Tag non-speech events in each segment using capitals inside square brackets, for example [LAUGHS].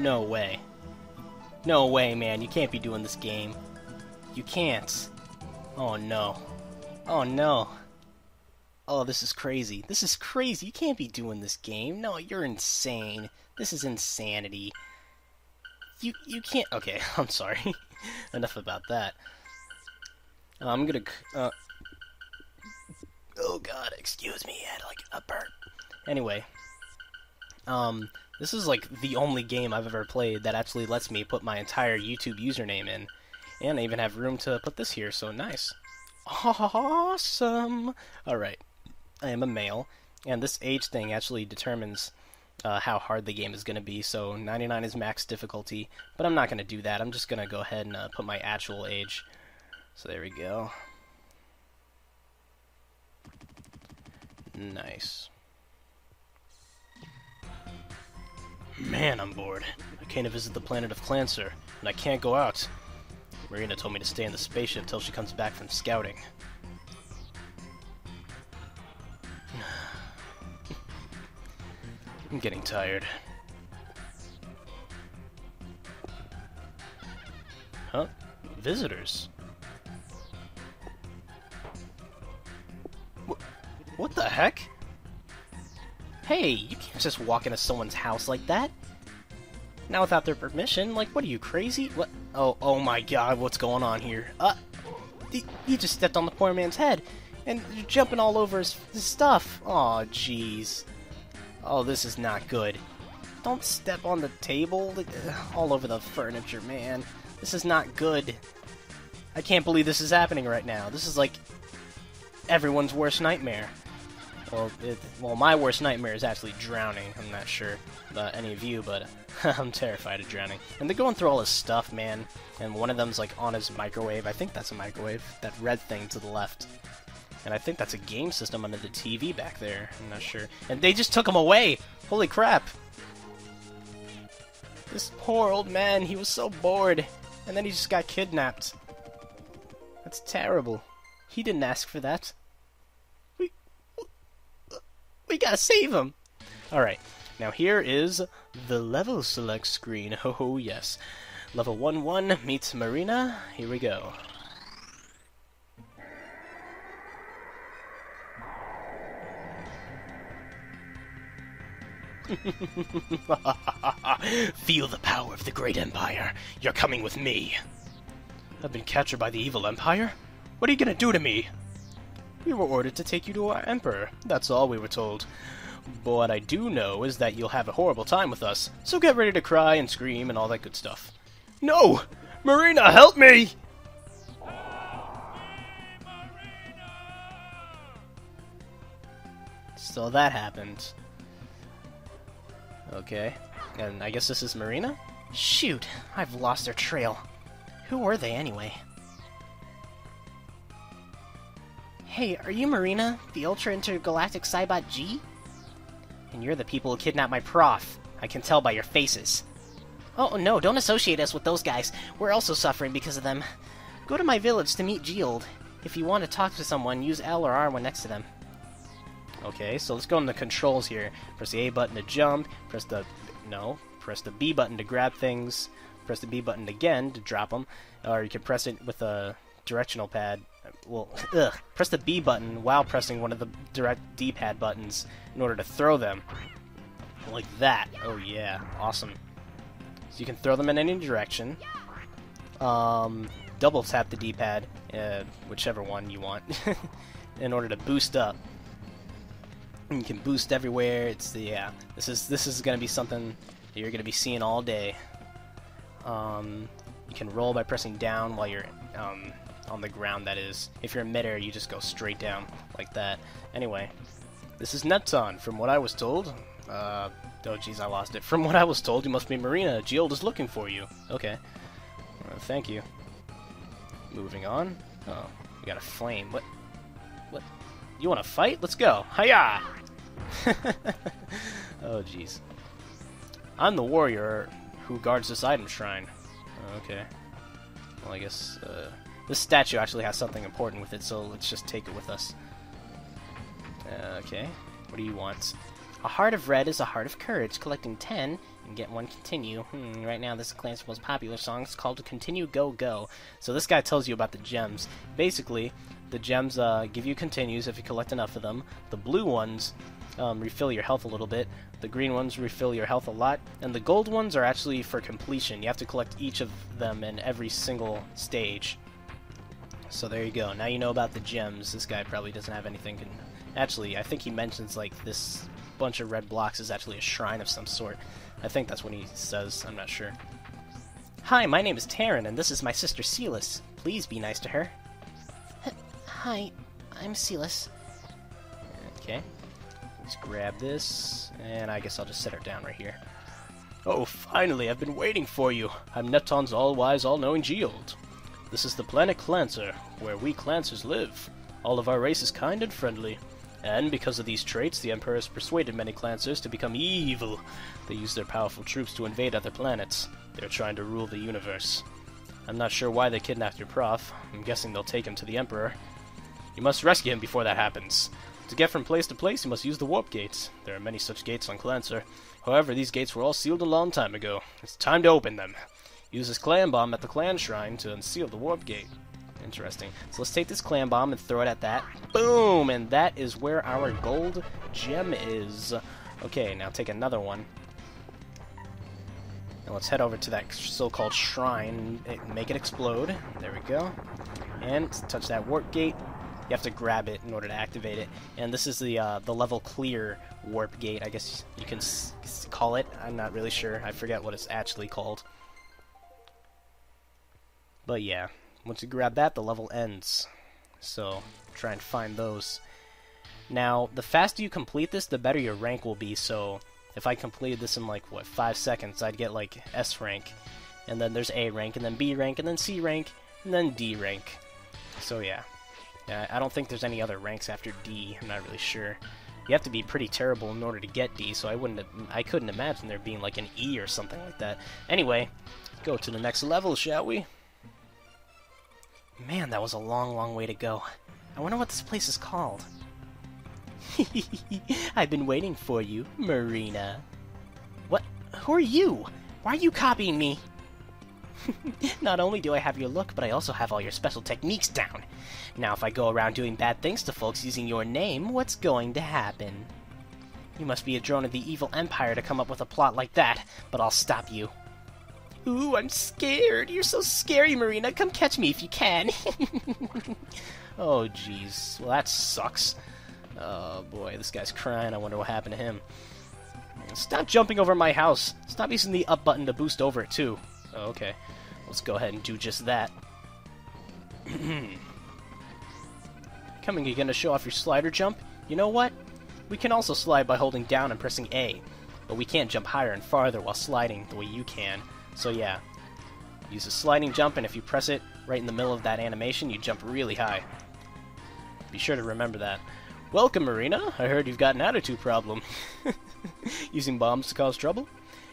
No way. No way, man. You can't be doing this game. You can't. Oh no. Oh no. Oh, this is crazy. This is crazy. You can't be doing this game. No, you're insane. This is insanity. You you can't. Okay, [LAUGHS] I'm sorry. [LAUGHS] Enough about that. Uh, I'm gonna. Uh, oh God, excuse me. I had like a burp. Anyway, um, this is like the only game I've ever played that actually lets me put my entire YouTube username in, and I even have room to put this here. So nice. Awesome. All right. I am a male, and this age thing actually determines uh, how hard the game is going to be. So 99 is max difficulty, but I'm not going to do that. I'm just going to go ahead and uh, put my actual age. So there we go. Nice. Man, I'm bored. I came to visit the planet of Clancer, and I can't go out. Marina told me to stay in the spaceship till she comes back from scouting. [SIGHS] I'm getting tired. Huh? Visitors? Wh what the heck? Hey, you can't just walk into someone's house like that. Not without their permission. Like, what are you, crazy? What? Oh, oh my god, what's going on here? Uh, you just stepped on the poor man's head, and you're jumping all over his, his stuff. Aw, oh, jeez. Oh, this is not good. Don't step on the table, all over the furniture, man. This is not good. I can't believe this is happening right now. This is like everyone's worst nightmare. Well, it, well, my worst nightmare is actually drowning. I'm not sure about any of you, but [LAUGHS] I'm terrified of drowning. And they're going through all his stuff, man. And one of them's like on his microwave. I think that's a microwave. That red thing to the left. And I think that's a game system under the TV back there. I'm not sure. And they just took him away! Holy crap! This poor old man, he was so bored. And then he just got kidnapped. That's terrible. He didn't ask for that. We... Gotta save him! Alright, now here is the level select screen. [LAUGHS] Oh yes. Level 1-1 meets Marina. Here we go. [LAUGHS] Feel the power of the great empire. You're coming with me. I've been captured by the evil empire? What are you gonna do to me? We were ordered to take you to our emperor. That's all we were told. But what I do know is that you'll have a horrible time with us, so get ready to cry and scream and all that good stuff. No! Marina, help me! So that happened. Okay. And I guess this is Marina? Shoot, I've lost their trail. Who were they anyway? Hey, are you Marina, the Ultra Intergalactic Cybot G? And you're the people who kidnapped my prof. I can tell by your faces. Oh, no, don't associate us with those guys. We're also suffering because of them. Go to my village to meet Geold. If you want to talk to someone, use L or R when next to them. Okay, so let's go in the controls here. Press the A button to jump, press the... no, press the B button to grab things, press the B button again to drop them, or you can press it with a directional pad. Well, [LAUGHS] ugh, press the B button while pressing one of the direct D-pad buttons in order to throw them. Like that. Oh yeah, awesome. So you can throw them in any direction. Um, double tap the D-pad, uh, whichever one you want, [LAUGHS] in order to boost up you can boost everywhere. It's the yeah. This is this is gonna be something you're gonna be seeing all day. Um, you can roll by pressing down while you're um, on the ground. That is, if you're in midair, you just go straight down like that. Anyway, this is Nepton. From what I was told, uh, oh jeez, I lost it. [LAUGHS] From what I was told, you must be Marina. Geold is looking for you. Okay, uh, thank you. Moving on. Oh, we got a flame. What? What? You want to fight? Let's go. Hiya! [LAUGHS] oh, jeez. I'm the warrior who guards this item shrine. Okay. Well, I guess uh, this statue actually has something important with it, so let's just take it with us. Okay. What do you want? A heart of red is a heart of courage. Collecting 10 and get one continue. Hmm, right now, this is Clancer's most popular song. It's called Continue Go Go. So this guy tells you about the gems. Basically, the gems uh, give you continues if you collect enough of them. The blue ones um, refill your health a little bit. The green ones refill your health a lot. And the gold ones are actually for completion. You have to collect each of them in every single stage. So there you go. Now you know about the gems. This guy probably doesn't have anything. Can... Actually, I think he mentions like this bunch of red blocks is actually a shrine of some sort. I think that's what he says. I'm not sure. Hi, my name is Taryn, and this is my sister Celis. Please be nice to her. Hi, I'm Celis. Okay. Let's grab this, and I guess I'll just set her down right here. Oh, finally, I've been waiting for you. I'm Neptun's all-wise, all-knowing Geold. This is the planet Clancer, where we Clancers live. All of our race is kind and friendly. And because of these traits, the Emperor has persuaded many Clancers to become evil. They use their powerful troops to invade other planets. They're trying to rule the universe. I'm not sure why they kidnapped your prof. I'm guessing they'll take him to the Emperor. You must rescue him before that happens. To get from place to place, you must use the warp gates. There are many such gates on Clancer. However, these gates were all sealed a long time ago. It's time to open them. Use this clan bomb at the clan shrine to unseal the warp gate. Interesting. So let's take this clan bomb and throw it at that. Boom! And that is where our gold gem is. Okay, now take another one. And let's head over to that so-called shrine and make it explode. There we go. And touch that warp gate. You have to grab it in order to activate it. And this is the uh, the level clear warp gate, I guess you can call it. I'm not really sure. I forget what it's actually called. But yeah, once you grab that, the level ends. So, try and find those. Now, the faster you complete this, the better your rank will be, so if I completed this in like, what, 5 seconds, I'd get like S rank. And then there's A rank, and then B rank, and then C rank, and then D rank. So yeah. I don't think there's any other ranks after D, I'm not really sure. You have to be pretty terrible in order to get D, so I wouldn't, I couldn't imagine there being like an E or something like that. Anyway, go to the next level, shall we? Man, that was a long, long way to go. I wonder what this place is called. [LAUGHS] I've been waiting for you, Marina. What? Who are you? Why are you copying me? [LAUGHS] Not only do I have your look, but I also have all your special techniques down. Now, if I go around doing bad things to folks using your name, what's going to happen? You must be a drone of the evil empire to come up with a plot like that, but I'll stop you. Ooh, I'm scared. You're so scary, Marina. Come catch me if you can. [LAUGHS] oh, jeez. Well, that sucks. Oh, boy. This guy's crying. I wonder what happened to him. Stop jumping over my house. Stop using the up button to boost over it, too. Oh, okay. Let's go ahead and do just that. Coming again to show off your slider jump? You know what? We can also slide by holding down and pressing A, but we can't jump higher and farther while sliding the way you can. So yeah, use a sliding jump, and if you press it right in the middle of that animation, you jump really high. Be sure to remember that. Welcome, Marina. I heard you've got an attitude problem. [LAUGHS] Using bombs to cause trouble?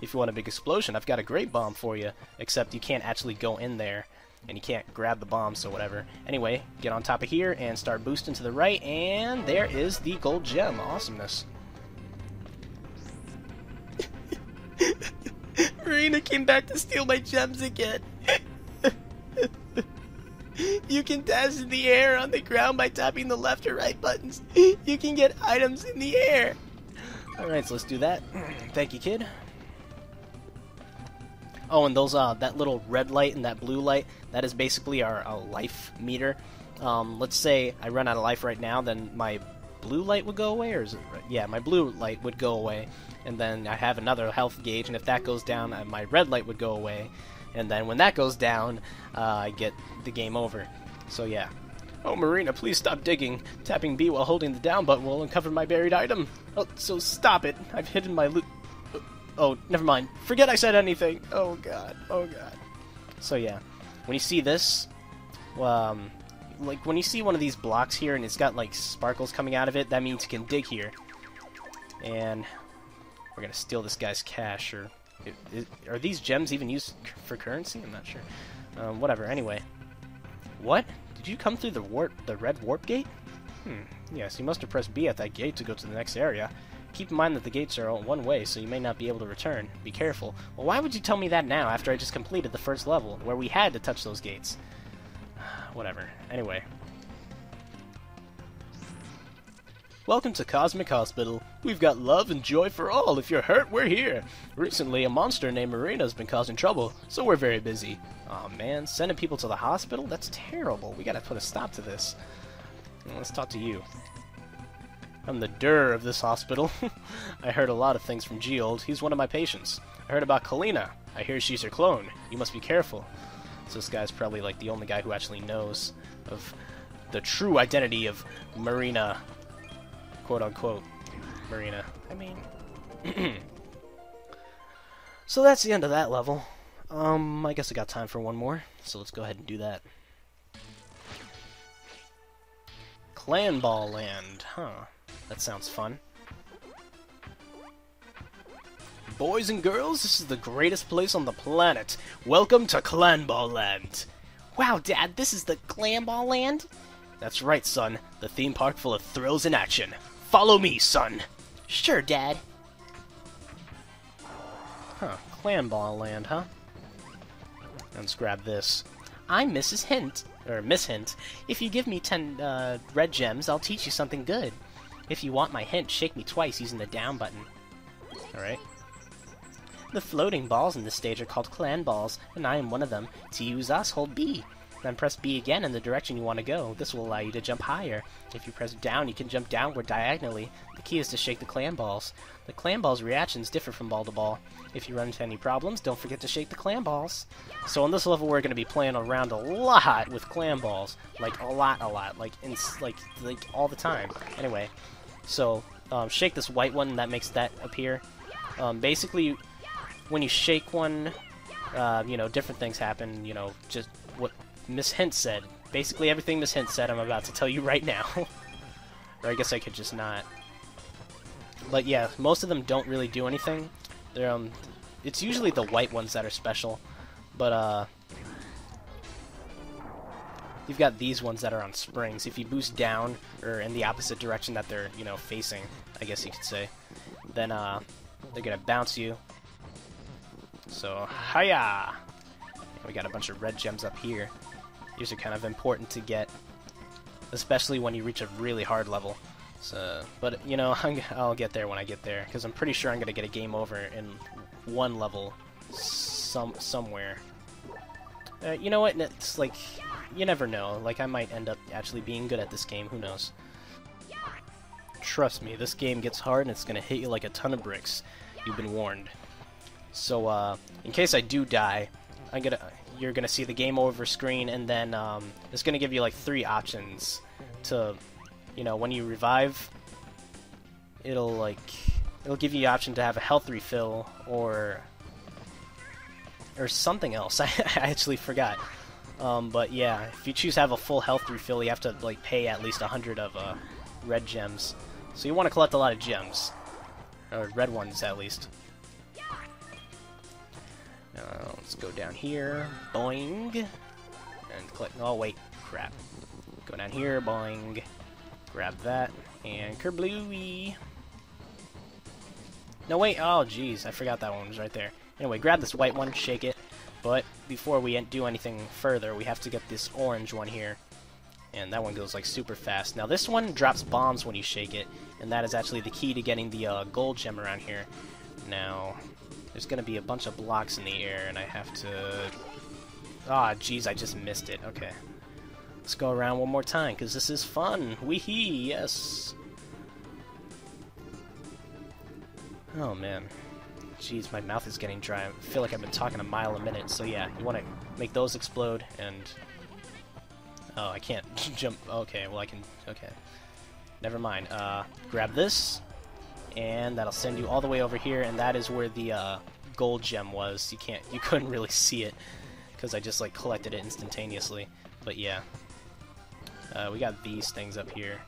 If you want a big explosion, I've got a great bomb for you, except you can't actually go in there, and you can't grab the bomb, so whatever. Anyway, get on top of here and start boosting to the right, and there is the gold gem. Awesomeness. Marina came back to steal my gems again. you can dash in the air on the ground by tapping the left or right buttons. You can get items in the air. Alright, so let's do that. Thank you, kid. Oh, and those uh, that little red light and that blue light, that is basically our, our life meter. Um, let's say I run out of life right now, then my blue light would go away, or is it? Yeah, my blue light would go away, and then I have another health gauge, and if that goes down, my red light would go away, and then when that goes down, uh, I get the game over. So yeah. Oh, Marina, please stop digging. Tapping B while holding the down button will uncover my buried item. Oh, so stop it. I've hidden my loot. Oh, never mind. Forget I said anything. Oh, God. Oh, God. So yeah. When you see this, um, like when you see one of these blocks here and it's got like sparkles coming out of it, that means you can dig here. And we're gonna steal this guy's cash, or it, it, are these gems even used for currency? I'm not sure. Um, whatever. Anyway, what? Did you come through the warp, the red warp gate? Hmm. Yes, you must have pressed B at that gate to go to the next area. keep in mind that the gates are one way, so you may not be able to return. Be careful. Well, why would you tell me that now, after I just completed the first level, where we had to touch those gates? Whatever. Anyway. Welcome to Cosmic Hospital. We've got love and joy for all. If you're hurt, we're here. Recently, a monster named Marina has been causing trouble, so we're very busy. oh, man, sending people to the hospital? That's terrible. We gotta put a stop to this. Let's talk to you. I'm the Dur of this hospital. [LAUGHS] I heard a lot of things from Geold. He's one of my patients. I heard about Calina. I hear she's her clone. You must be careful. So this guy's probably like the only guy who actually knows of the true identity of Marina, quote unquote, Marina. I mean, [CLEARS THROAT] so that's the end of that level. Um, I guess I got time for one more, so let's go ahead and do that. Clan Ball Land, huh? That sounds fun. Boys and girls, this is the greatest place on the planet. Welcome to Clanball Land. Wow, Dad, this is the Clanball Land? That's right, son. The theme park full of thrills and action. Follow me, son. Sure, Dad. Huh, Clanball Land, huh? Let's grab this. I'm Mrs. Hint, or Miss Hint. If you give me ten uh, red gems, I'll teach you something good. If you want my hint, shake me twice using the down button. Alright. The floating balls in this stage are called clan balls, and I am one of them. To use us, hold B. Then press B again in the direction you want to go. This will allow you to jump higher. If you press down, you can jump downward diagonally. The key is to shake the clan balls. The clan balls' reactions differ from ball to ball. If you run into any problems, don't forget to shake the clan balls. So on this level, we're going to be playing around a lot with clan balls. Like, a lot, a lot. Like, in, like, like all the time. Anyway, so, um, shake this white one, that makes that appear. Um, basically, when you shake one, uh, you know, different things happen, you know, just what Miss Hint said. Basically everything Miss Hint said I'm about to tell you right now. [LAUGHS] or I guess I could just not. But yeah, most of them don't really do anything. They're, um, it's usually the white ones that are special. But, uh, you've got these ones that are on springs. If you boost down, or in the opposite direction that they're, you know, facing, I guess you could say, then uh, they're to bounce you. So, hiya! We got a bunch of red gems up here. These are kind of important to get, especially when you reach a really hard level. So, but, you know, [LAUGHS] I'll get there when I get there, because I'm pretty sure I'm going to get a game over in one level some somewhere. Uh, you know what? It's like you never know. Like, I might end up actually being good at this game. Who knows? Trust me, this game gets hard and it's going to hit you like a ton of bricks. You've been warned. So, uh, in case I do die, I'm gonna you're gonna see the game over screen, and then um, it's gonna give you like three options to, you know, when you revive, it'll like it'll give you the option to have a health refill or or something else. I, [LAUGHS] I actually forgot. Um, but yeah, if you choose to have a full health refill, you have to like pay at least a hundred of uh, red gems. So you want to collect a lot of gems, or red ones at least. Uh, let's go down here, boing, and click. Oh wait, crap. Go down here, boing, grab that, and kerblooey. No wait, oh jeez, I forgot that one was right there. Anyway, grab this white one, shake it, but before we do anything further, we have to get this orange one here. And that one goes like super fast. Now this one drops bombs when you shake it, and that is actually the key to getting the uh, gold gem around here. Now, there's gonna be a bunch of blocks in the air, and I have to... Ah, oh, jeez, I just missed it. Okay. Let's go around one more time, because this is fun. Wee-hee, yes. Oh, man. Jeez, my mouth is getting dry. I feel like I've been talking a mile a minute. So yeah, you want to make those explode and... Oh, I can't [LAUGHS] jump. Okay, well I can... Okay. Never mind. Uh, grab this, and that'll send you all the way over here, and that is where the uh, gold gem was. You can't... You [LAUGHS] couldn't really see it, because I just, like, collected it instantaneously. But yeah. Uh, we got these things up here,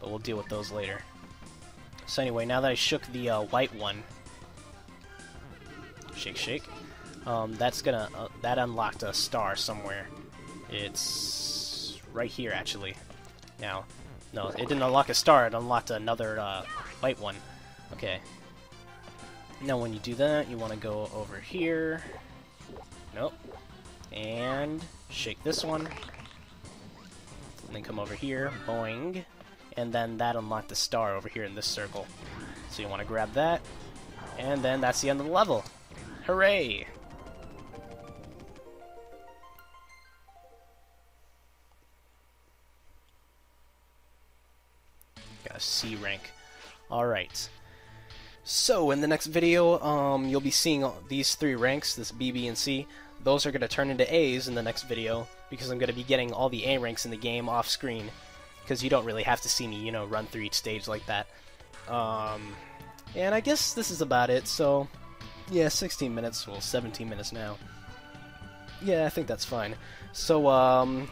but we'll deal with those later. So anyway, now that I shook the uh, white one, shake, shake. Um, that's gonna uh, that unlocked a star somewhere. It's right here actually. Now, no, it didn't unlock a star. It unlocked another uh, white one. Okay. Now when you do that, you want to go over here. Nope. And shake this one. And then come over here, boing. And then that unlocked the star over here in this circle. So you want to grab that. And then that's the end of the level. Hooray! Got a C rank. Alright. So, in the next video, um, you'll be seeing these three ranks, this B, B, and C. Those are going to turn into A's in the next video, because I'm going to be getting all the A ranks in the game off screen. Because you don't really have to see me, you know, run through each stage like that. Um, and I guess this is about it, so... Yeah, 16 minutes, well, 17 minutes now. Yeah, I think that's fine. So, um,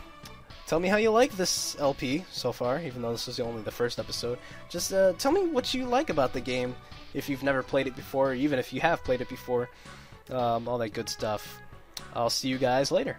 tell me how you like this LP so far, even though this is only the first episode. Just uh, tell me what you like about the game, if you've never played it before, or even if you have played it before. Um, all that good stuff. I'll see you guys later.